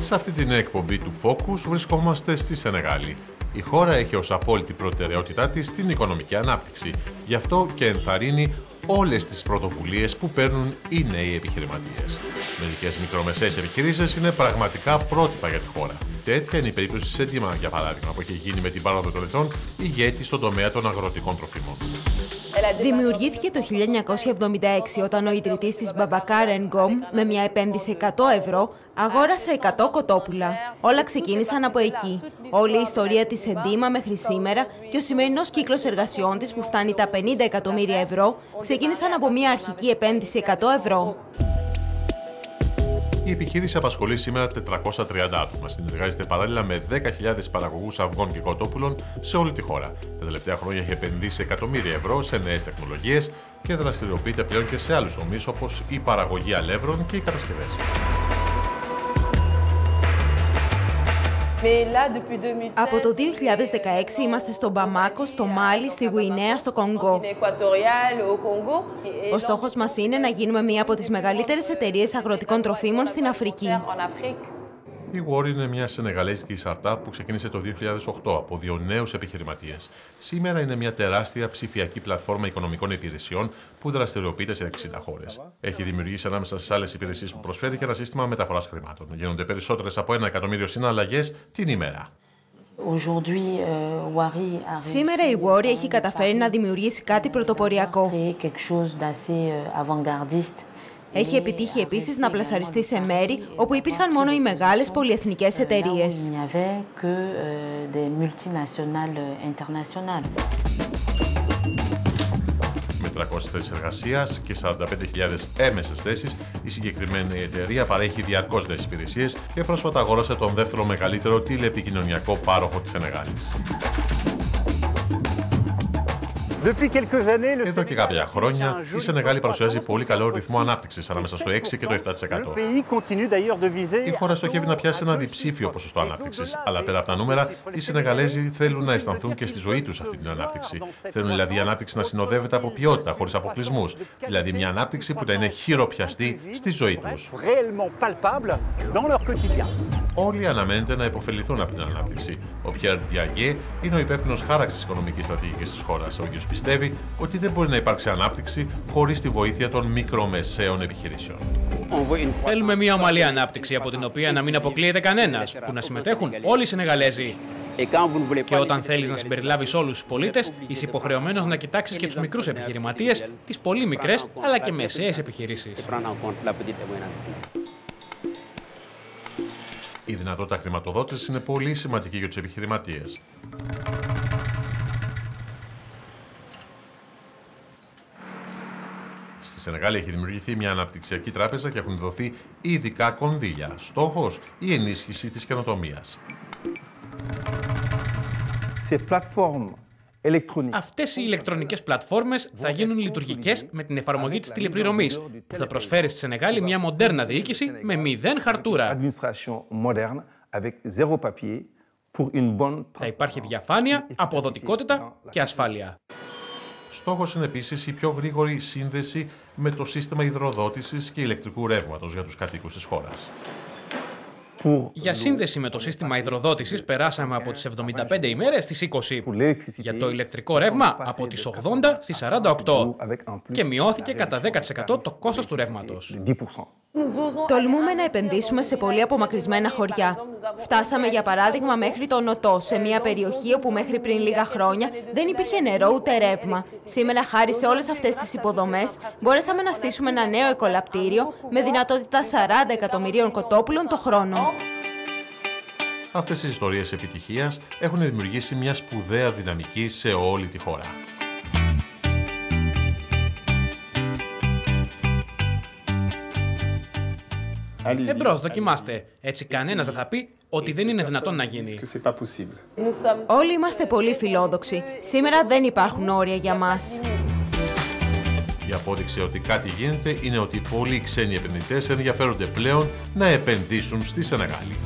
Σε αυτή την εκπομπή του Focus βρισκόμαστε στη Σενεγάλη. Η χώρα έχει ως απόλυτη προτεραιότητά της την οικονομική ανάπτυξη. Γι' αυτό και ενθαρρύνει όλες τις πρωτοβουλίες που παίρνουν οι νέοι επιχειρηματίες. Μερικές μικρομεσαίες επιχειρήσεις είναι πραγματικά πρότυπα για τη χώρα. Τέτοια είναι η περίπτωση τη Σέντιμα, για παράδειγμα, που έχει γίνει με την πάροδο των ετών ηγέτη στον τομέα των αγροτικών τροφίμων. Δημιουργήθηκε το 1976 όταν ο ιδρυτής της Μπαμπακάρ Γκόμ με μια επένδυση 100 ευρώ αγόρασε 100 κοτόπουλα. Όλα ξεκίνησαν από εκεί. Όλη η ιστορία της Εντίμα μέχρι σήμερα και ο σημερινός κύκλος εργασιών της που φτάνει τα 50 εκατομμύρια ευρώ ξεκίνησαν από μια αρχική επένδυση 100 ευρώ. Η επιχείρηση απασχολεί σήμερα 430 άτομα. Συνεργάζεται παράλληλα με 10.000 παραγωγούς αυγών και κοτόπουλων σε όλη τη χώρα. Τα τελευταία χρόνια έχει επενδύσει εκατομμύρια ευρώ σε νέες τεχνολογίες και δραστηριοποιείται πλέον και σε άλλους τομείς όπως η παραγωγή αλεύρων και οι κατασκευές. Από το 2016 είμαστε στο Μπαμάκο, στο Μάλι, στη Γουινέα, στο Κονγκό. Ο στόχος μας είναι να γίνουμε μία από τις μεγαλύτερες εταιρείες αγροτικών τροφίμων στην Αφρική. Η War είναι μια σενεγαλέζικη startup που ξεκίνησε το 2008 από δύο νέους επιχειρηματίες. Σήμερα είναι μια τεράστια ψηφιακή πλατφόρμα οικονομικών υπηρεσιών που δραστηριοποιείται σε 60 χώρες. Έχει δημιουργήσει ανάμεσα στις άλλες υπηρεσίες που προσφέρει και ένα σύστημα μεταφοράς χρημάτων. Γίνονται περισσότερες από ένα εκατομμύριο συναλλαγές την ημέρα. Σήμερα η Wari έχει καταφέρει να δημιουργήσει κάτι πρωτοποριακό. Έχει επιτύχει επίσης να πλασαριστεί σε μέρη όπου υπήρχαν μόνο οι μεγάλες πολυεθνικές εταιρείες. Με 300 θέσεις εργασίας και 45.000 έμεσες θέσεις, η συγκεκριμένη εταιρεία παρέχει διαρκώς νέες υπηρεσίες και πρόσφατα αγόρασε τον δεύτερο μεγαλύτερο τηλεπικοινωνιακό πάροχο της Ενεγάλη. Εδώ και κάποια χρόνια η Σενεγάλη παρουσιάζει πολύ καλό ρυθμό ανάπτυξης ανάμεσα στο 6 και το 7%. Η χώρα στοχεύει να πιάσει ένα διψήφιο ποσοστό ανάπτυξης. Αλλά πέρα από τα νούμερα, οι Σενεγαλέζοι θέλουν να αισθανθούν και στη ζωή τους αυτή την ανάπτυξη. Θέλουν δηλαδή η ανάπτυξη να συνοδεύεται από ποιότητα, χωρίς αποκλεισμούς. Δηλαδή μια ανάπτυξη που θα είναι χειροπιαστή στη ζωή τους. Όλοι αναμένεται να υποφεληθούν από την ανάπτυξη. Ο Πιέρ Διαγκέ είναι ο υπεύθυνος χάραξης οικονομικής στρατηγικής της χώρας, ο οποίο πιστεύει ότι δεν μπορεί να υπάρξει ανάπτυξη χωρίς τη βοήθεια των μικρομεσαίων επιχειρήσεων. Θέλουμε μια ομαλή ανάπτυξη από την οποία να μην αποκλείεται κανένας, που να συμμετέχουν όλοι οι Σενεγαλέζοι. Και όταν θέλεις να συμπεριλάβεις όλους τους πολίτες, είσαι υποχρεωμένος να κοιτάξεις και τους μικρούς επιχειρηματίες, τις πολύ μικρές αλλά και μεσαίες επιχειρήσεις. Η δυνατότητα χρηματοδότησης είναι πολύ σημαντική για τους επιχειρηματίες. Στη Σενεγάλη έχει δημιουργηθεί μια αναπτυξιακή τράπεζα και έχουν δοθεί ειδικά κονδύλια. Στόχος η ενίσχυση της καινοτομίας. Αυτές οι ηλεκτρονικές πλατφόρμες θα γίνουν λειτουργικές με την εφαρμογή της τηλεπληρωμής, που θα προσφέρει στη Σενεγάλη μια μοντέρνα διοίκηση με μηδέν χαρτούρα. Θα υπάρχει διαφάνεια, αποδοτικότητα και ασφάλεια. Στόχος είναι επίσης η πιο γρήγορη σύνδεση με το σύστημα υδροδότησης και ηλεκτρικού ρεύματος για τους κατοίκους της χώρας. Για σύνδεση με το σύστημα υδροδότησης περάσαμε από τις 75 ημέρες στις 20. Για το ηλεκτρικό ρεύμα από τις 80 στις 48 και μειώθηκε κατά 10% το κόστος του ρεύματος. Τολμούμε να επενδύσουμε σε πολύ απομακρυσμένα χωριά. Φτάσαμε για παράδειγμα μέχρι το Νοτό, σε μια περιοχή όπου μέχρι πριν λίγα χρόνια δεν υπήρχε νερό ούτε ρεύμα. Σήμερα, χάρη σε όλες αυτές τις υποδομές, μπορέσαμε να στήσουμε ένα νέο εκολαπτήριο με δυνατότητα 40 εκατομμυρίων κοτόπουλων το χρόνο. Αυτές οι ιστορίες επιτυχίας έχουν δημιουργήσει μια σπουδαία δυναμική σε όλη τη χώρα. Εμπρό, δοκιμάστε. Έτσι κανένας δεν θα πει ότι δεν είναι δυνατόν να γίνει. Όλοι είμαστε πολύ φιλόδοξοι. Σήμερα δεν υπάρχουν όρια για μας. Η απόδειξη ότι κάτι γίνεται είναι ότι πολλοί ξένοι επενδυτές ενδιαφέρονται πλέον να επενδύσουν στη Σενεγάλη.